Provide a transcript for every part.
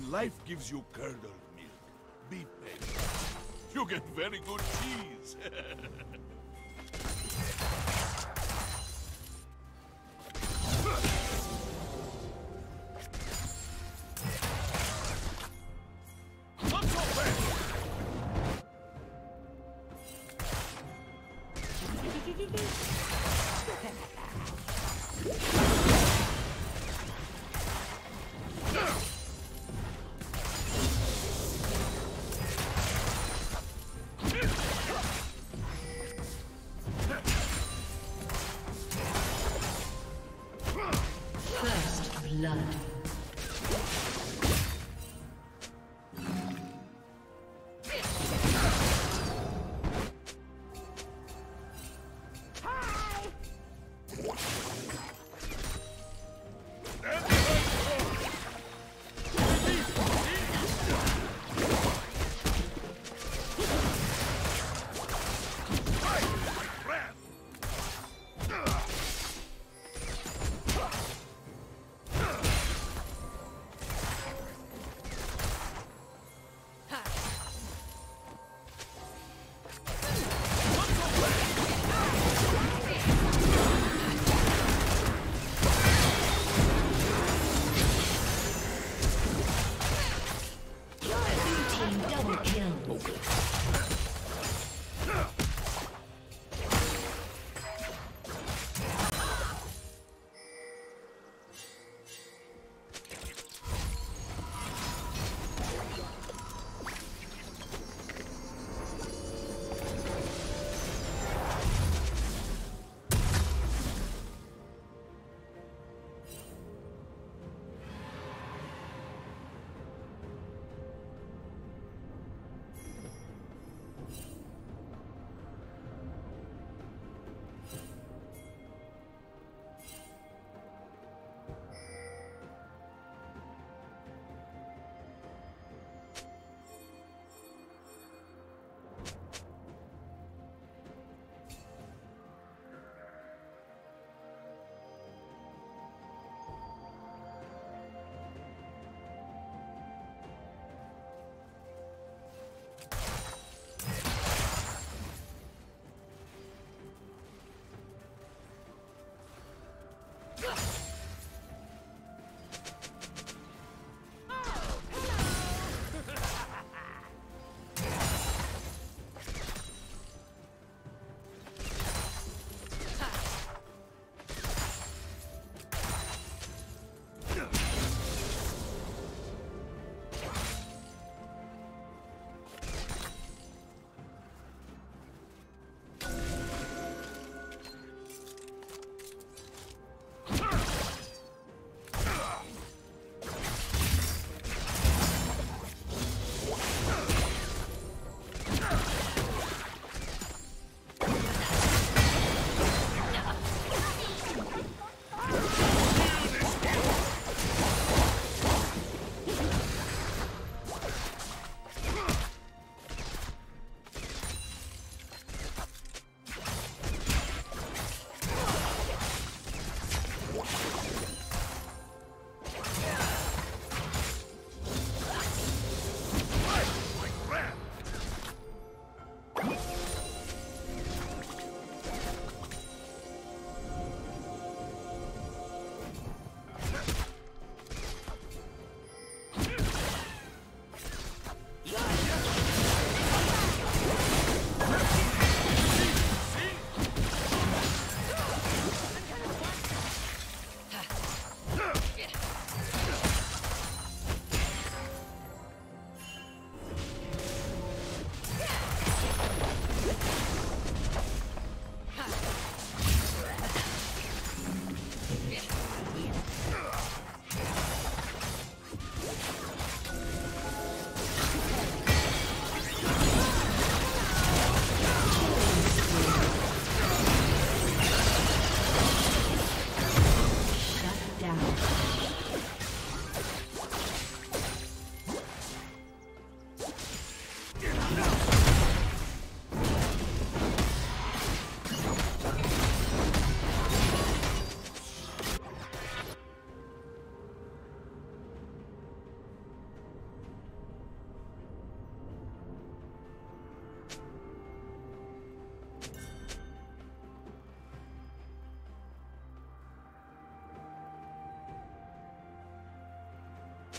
When life gives you curdled milk, be patient. You get very good cheese. Fast!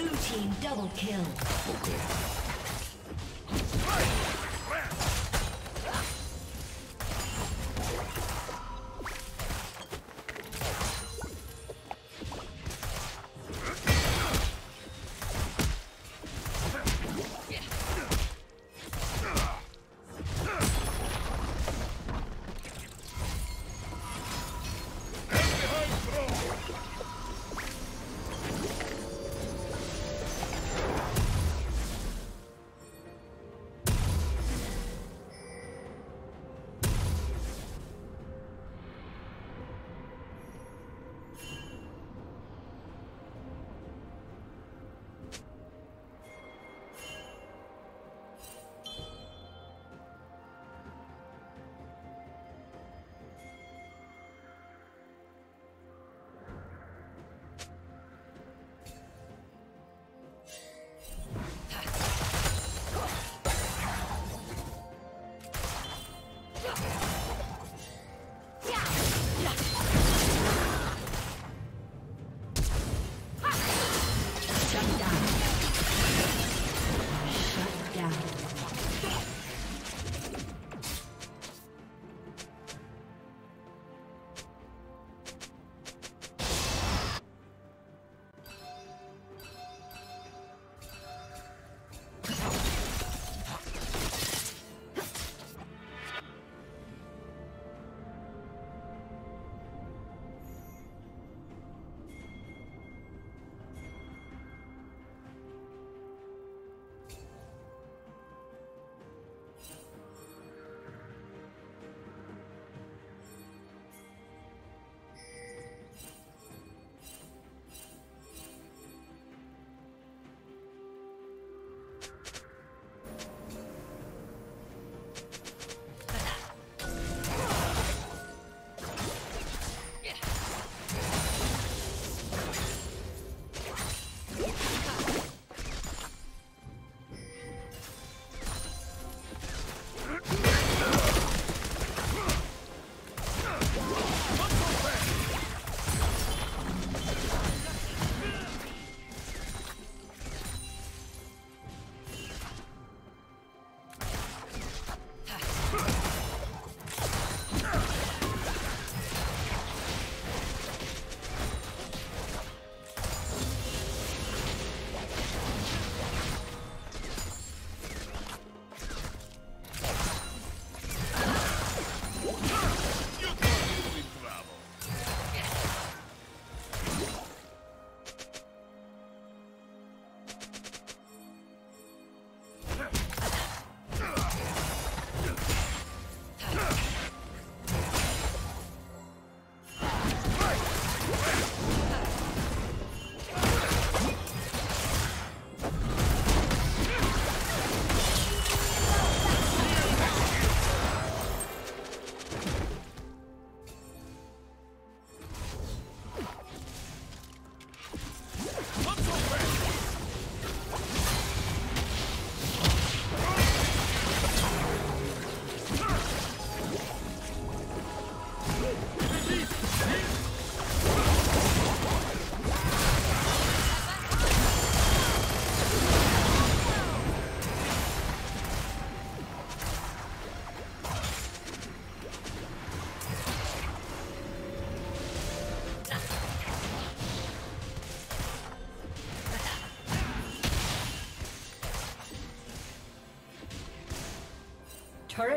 Blue team double kill. Shut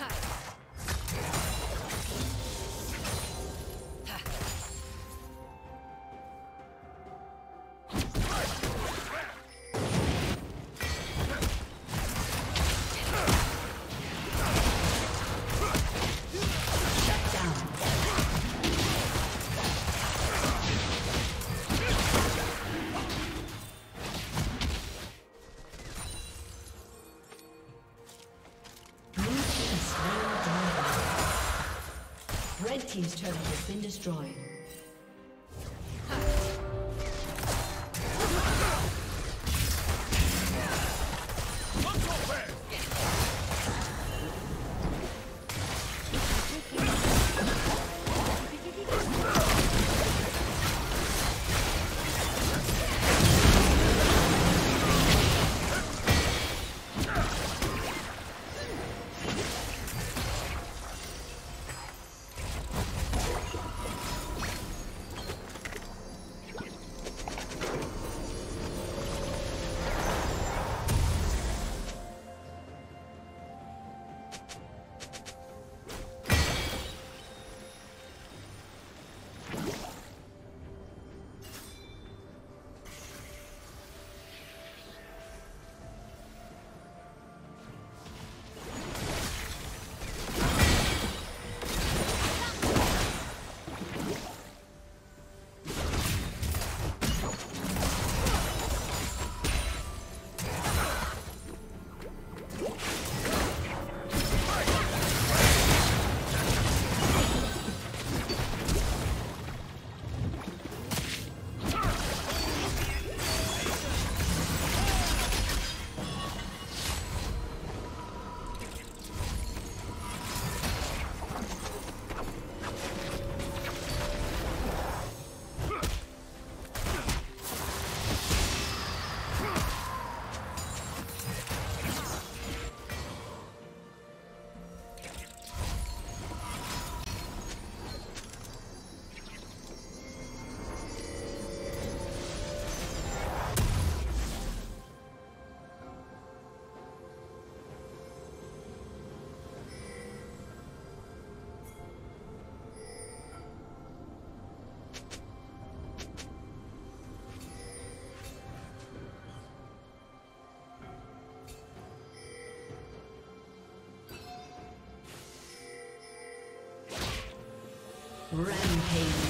Team's destroyed. Rampage.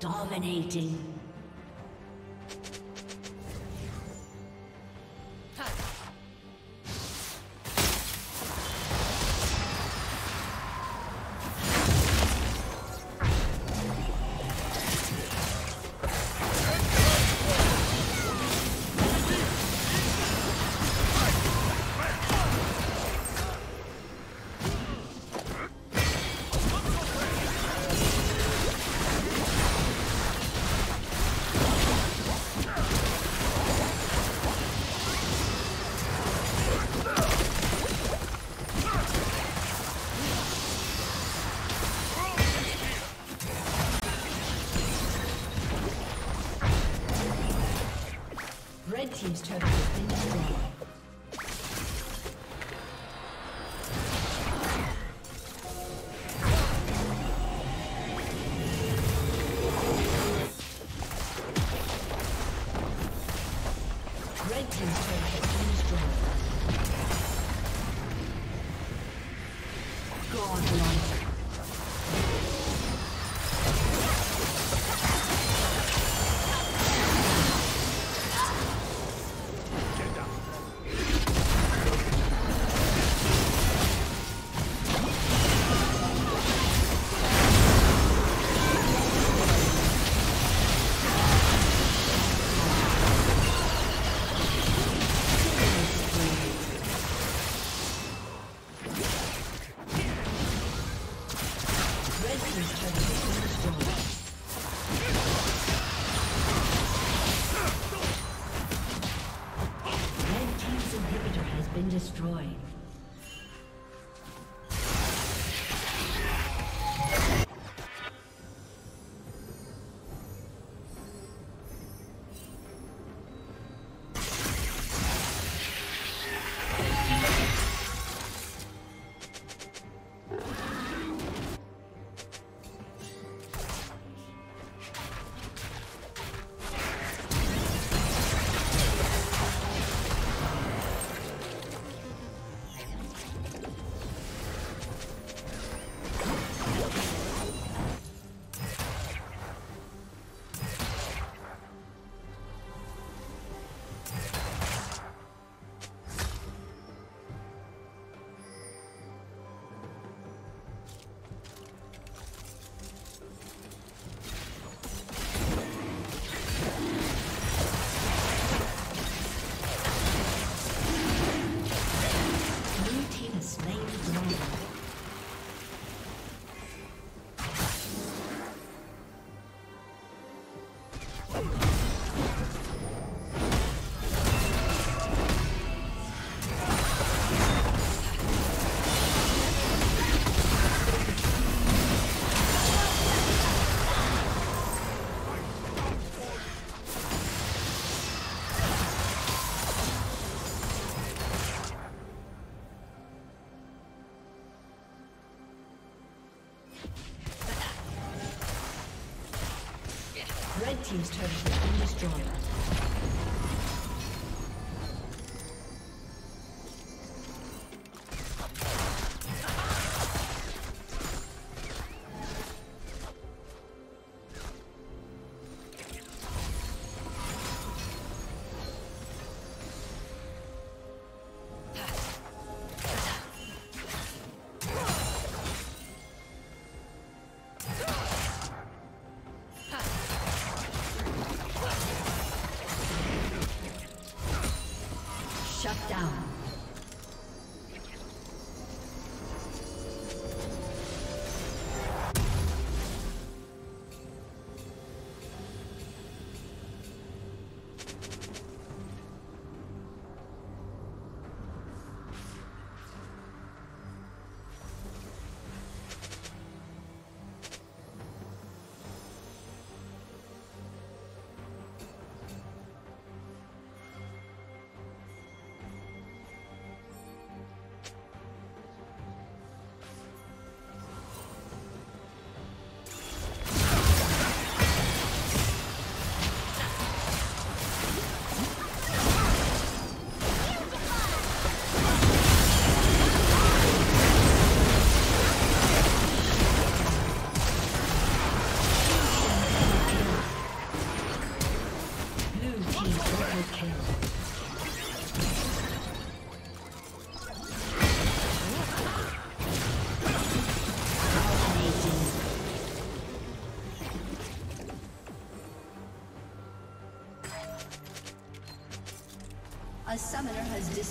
Dominating.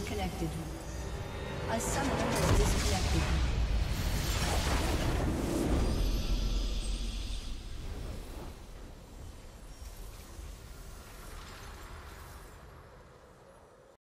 Disconnected.